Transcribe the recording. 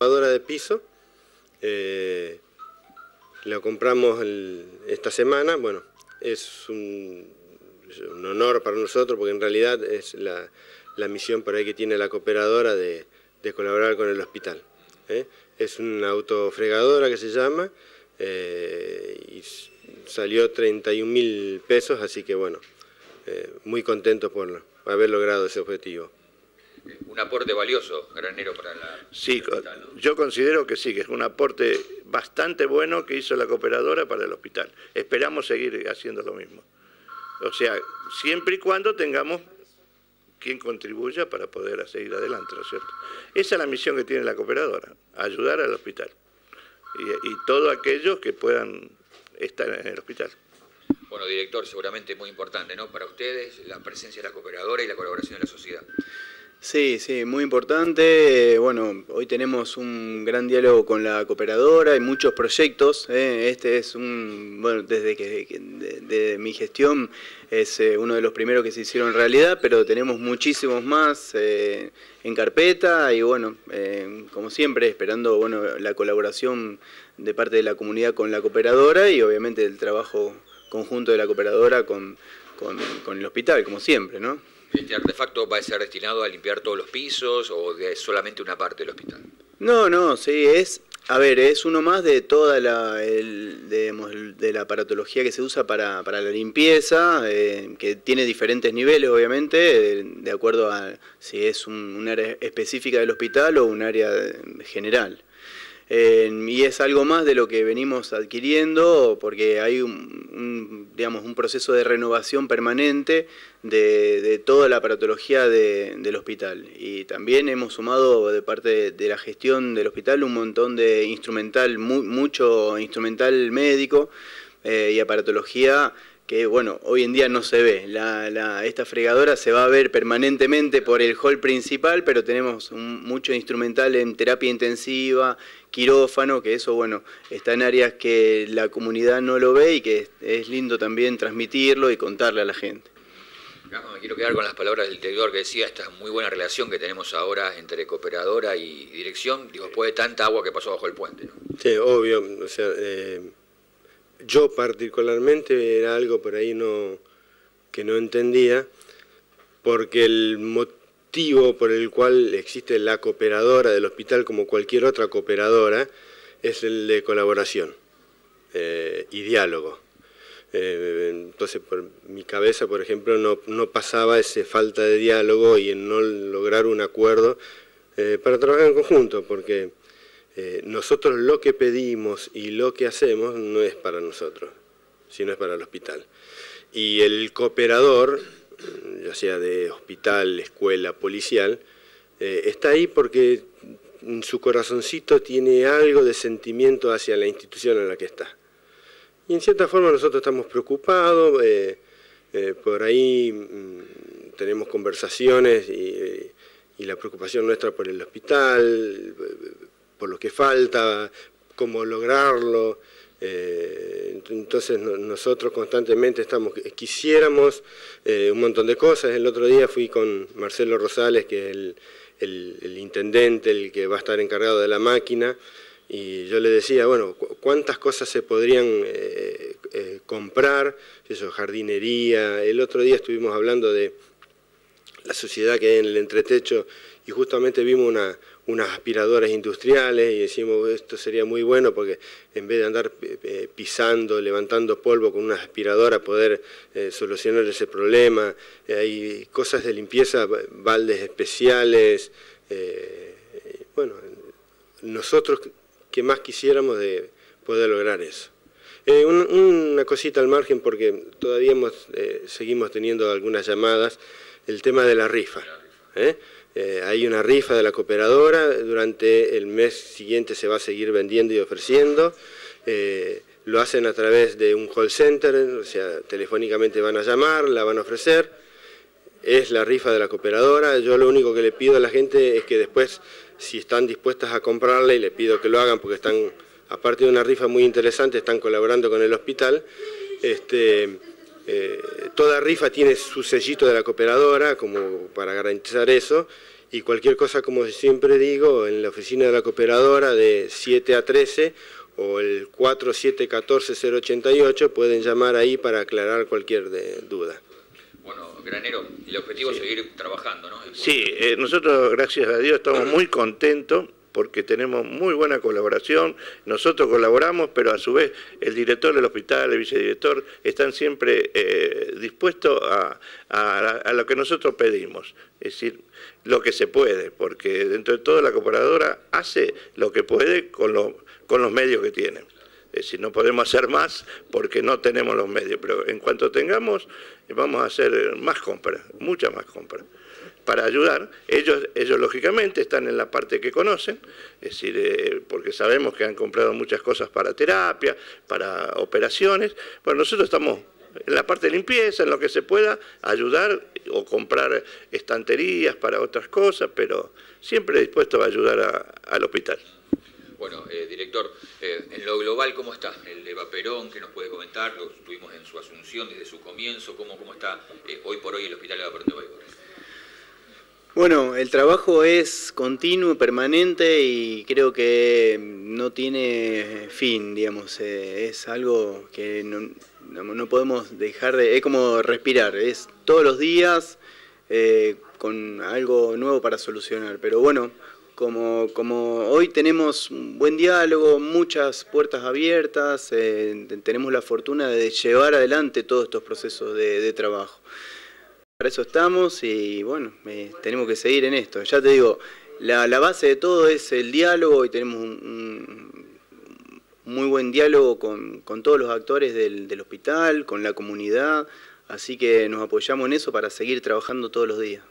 lavadora de piso. Eh, lo compramos esta semana. Bueno, es un, honor para nosotros porque en realidad es la, misión por ahí que tiene la cooperadora de, colaborar con el hospital. ¿eh? Es una autofregadora que se llama eh, y salió 31 mil pesos, así que bueno, muy contentos por haber logrado ese objetivo un aporte valioso, granero, para la... Sí, yo considero que sí, que es un aporte bastante bueno que hizo la cooperadora para el hospital. Esperamos seguir haciendo lo mismo. O sea, siempre y cuando tengamos quien contribuya para poder seguir adelante, ¿no es cierto? Esa es la misión que tiene la cooperadora, ayudar al hospital. Y, y todos aquellos que puedan estar en el hospital. Bueno, director, seguramente muy importante, ¿no? Para ustedes, la presencia de la cooperadora y la colaboración de la sociedad. Sí, sí, muy importante. Bueno, hoy tenemos un gran diálogo con la cooperadora, hay muchos proyectos. ¿eh? Este es un, bueno, desde que de, mi gestión es eh, uno de los primeros que se hicieron realidad, pero tenemos muchísimos más eh, en carpeta y bueno, como siempre, esperando bueno la colaboración de parte de la comunidad con la cooperadora y obviamente el trabajo conjunto de la cooperadora con, con el hospital, como siempre, ¿no? ¿Este artefacto va a ser destinado a limpiar todos los pisos o de solamente una parte del hospital? No, no, sí, es, a ver, es uno más de toda la, el, de, la aparatología que se usa para, para la limpieza, eh, que tiene diferentes niveles, obviamente, de, acuerdo a si es un, área específica del hospital o un área general y es algo más de lo que venimos adquiriendo porque hay un, digamos, un proceso de renovación permanente de, toda la aparatología del hospital. Y también hemos sumado de parte de, la gestión del hospital un montón de instrumental, mucho instrumental médico eh, y aparatología que bueno, hoy en día no se ve. esta fregadora se va a ver permanentemente por el hall principal, pero tenemos mucho instrumental en terapia intensiva, quirófano, que eso bueno, está en áreas que la comunidad no lo ve y que es, lindo también transmitirlo y contarle a la gente. me quiero quedar con las palabras del director que decía esta muy buena relación que tenemos ahora entre cooperadora y dirección, digo, después de tanta agua que pasó bajo el puente. Sí, obvio, o sea, eh, yo particularmente era algo por ahí que no entendía, porque el motivo por el cual existe la cooperadora del hospital como cualquier otra cooperadora es el de colaboración eh, y diálogo. Eh, entonces, por mi cabeza, por ejemplo, no, no, pasaba esa falta de diálogo y en no lograr un acuerdo eh, para trabajar en conjunto, porque eh, nosotros lo que pedimos y lo que hacemos no es para nosotros, sino es para el hospital. Y el cooperador, ya sea de hospital, escuela, policial, eh, está ahí porque en su corazoncito tiene algo de sentimiento hacia la institución en la que está. Y en cierta forma nosotros estamos preocupados, eh, por ahí mm, tenemos conversaciones y, y, la preocupación nuestra por el hospital, por lo que falta, cómo lograrlo. Eh, entonces nosotros constantemente estamos, quisiéramos eh, un montón de cosas. El otro día fui con Marcelo Rosales, que es el, intendente, el que va a estar encargado de la máquina, y yo le decía, bueno, ¿cuántas cosas se podrían eh, comprar? Eso, jardinería. El otro día estuvimos hablando de la sociedad que hay en el entretecho y justamente vimos una, unas aspiradoras industriales y decimos esto sería muy bueno porque en vez de andar eh, eh, pisando, levantando polvo con una aspiradora poder eh, solucionar ese problema. hay cosas de limpieza, baldes especiales. bueno, nosotros que más quisiéramos de poder lograr eso. una cosita al margen porque todavía seguimos teniendo algunas llamadas, el tema de la rifa. Eh, hay una rifa de la cooperadora, durante el mes siguiente se va a seguir vendiendo y ofreciendo. Eh, lo hacen a través de un call center, o sea, telefónicamente van a llamar, la van a ofrecer. Es la rifa de la cooperadora. Yo lo único que le pido a la gente es que después, si están dispuestas a comprarla, y le pido que lo hagan porque están, aparte de una rifa muy interesante, están colaborando con el hospital. Este, eh, toda rifa tiene su sellito de la cooperadora como para garantizar eso y cualquier cosa, como siempre digo, en la oficina de la cooperadora de 7 a 13 o el 4714-088 pueden llamar ahí para aclarar cualquier duda. Bueno, Granero, el objetivo es seguir trabajando, ¿no? Sí, eh, nosotros, gracias a Dios, estamos muy contentos porque tenemos muy buena colaboración, nosotros colaboramos, pero a su vez el director del hospital, el vicedirector, están siempre eh, dispuestos a, lo que nosotros pedimos, es decir, lo que se puede, porque dentro de todo la cooperadora hace lo que puede con, con los medios que tiene. Es decir, no podemos hacer más porque no tenemos los medios, pero en cuanto tengamos, vamos a hacer más compras, muchas más compras para ayudar. Ellos, ellos lógicamente están en la parte que conocen, es decir, eh, porque sabemos que han comprado muchas cosas para terapia, para operaciones. Bueno, nosotros estamos en la parte de limpieza, en lo que se pueda, ayudar o comprar estanterías para otras cosas, pero siempre dispuesto a ayudar al hospital. Bueno, eh, director, eh, en lo global, ¿cómo está el de Perón? ¿Qué nos puede comentar? Lo tuvimos en su asunción desde su comienzo. ¿Cómo, cómo está hoy por hoy el Hospital Eva Perón de Baigorria? Bueno, el trabajo es continuo, permanente y creo que no tiene fin, digamos, eh, es algo que no, podemos dejar de, es como respirar, es todos los días eh, con algo nuevo para solucionar, pero bueno, como, hoy tenemos un buen diálogo, muchas puertas abiertas, eh, tenemos la fortuna de llevar adelante todos estos procesos de trabajo. Para eso estamos y bueno, tenemos que seguir en esto. Ya te digo, la, base de todo es el diálogo y tenemos un, muy buen diálogo con, todos los actores del hospital, con la comunidad, así que nos apoyamos en eso para seguir trabajando todos los días.